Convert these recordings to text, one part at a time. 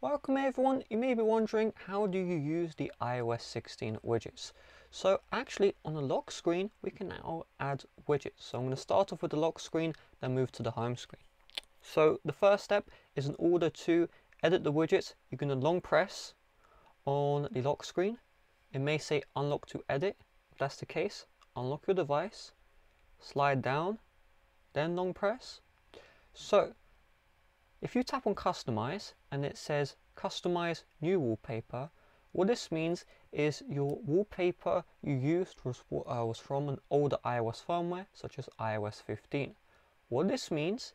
Welcome everyone, you may be wondering how do you use the iOS 16 widgets. So actually on the lock screen we can now add widgets. So I'm going to start off with the lock screen then move to the home screen. So the first step is in order to edit the widgets you're going to long press on the lock screen. It may say unlock to edit. If that's the case, unlock your device, slide down, then long press. So if you tap on customize and it says customize new wallpaper, what this means is your wallpaper you used was, uh, was from an older iOS firmware such as iOS 15. What this means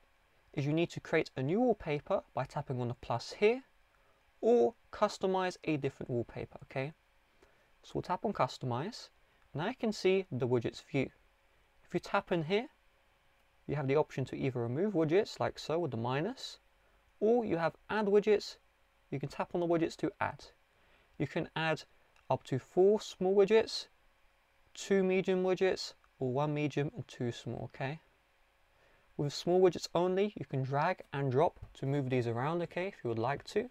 is you need to create a new wallpaper by tapping on the plus here or customize a different wallpaper, okay? So we'll tap on customize. Now you can see the widgets view. If you tap in here, you have the option to either remove widgets like so with the minus or you have add widgets you can tap on the widgets to add. You can add up to four small widgets two medium widgets or one medium and two small okay? With small widgets only you can drag and drop to move these around okay if you would like to.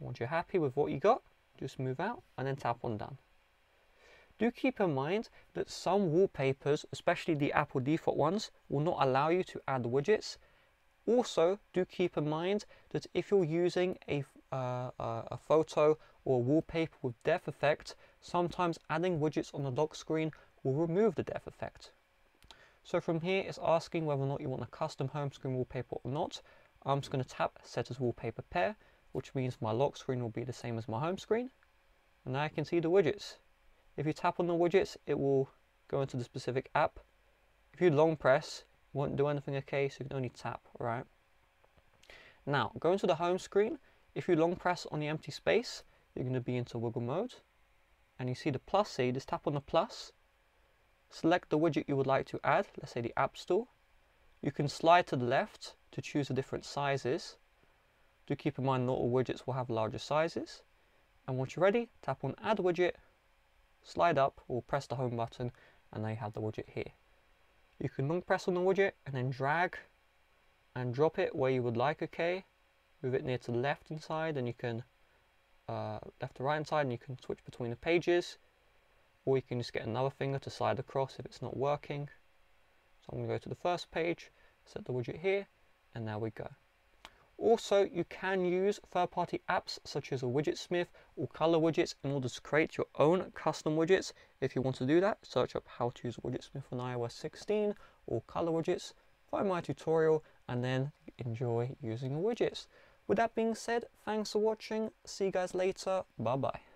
Once you're happy with what you got just move out and then tap on done. Do keep in mind that some wallpapers, especially the Apple default ones, will not allow you to add widgets also, do keep in mind that if you're using a, uh, a photo or a wallpaper with depth effect, sometimes adding widgets on the lock screen will remove the depth effect. So from here, it's asking whether or not you want a custom home screen wallpaper or not. I'm just going to tap Set as Wallpaper Pair, which means my lock screen will be the same as my home screen. And now I can see the widgets. If you tap on the widgets, it will go into the specific app. If you long press, won't do anything okay so you can only tap right? Now go into the home screen if you long press on the empty space you're going to be into wiggle mode. And you see the plus here just tap on the plus. Select the widget you would like to add let's say the app store. You can slide to the left to choose the different sizes. Do keep in mind not all widgets will have larger sizes. And once you're ready tap on add widget slide up or press the home button and now you have the widget here you can long press on the widget and then drag and drop it where you would like, okay? Move it near to the left hand side and you can, uh, left to right hand side and you can switch between the pages. Or you can just get another finger to slide across if it's not working. So I'm going to go to the first page, set the widget here, and there we go. Also, you can use third-party apps such as a Widgetsmith or Color Widgets in order to create your own custom widgets. If you want to do that, search up how to use Widgetsmith on iOS 16 or Color Widgets, find my tutorial, and then enjoy using the widgets. With that being said, thanks for watching. See you guys later. Bye-bye.